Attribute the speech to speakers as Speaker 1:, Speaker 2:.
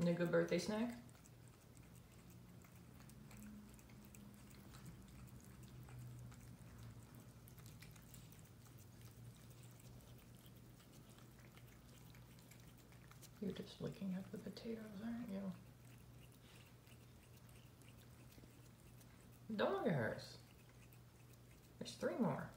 Speaker 1: And a good birthday snack? You're just looking at the potatoes, aren't you? Don't look. There's three more.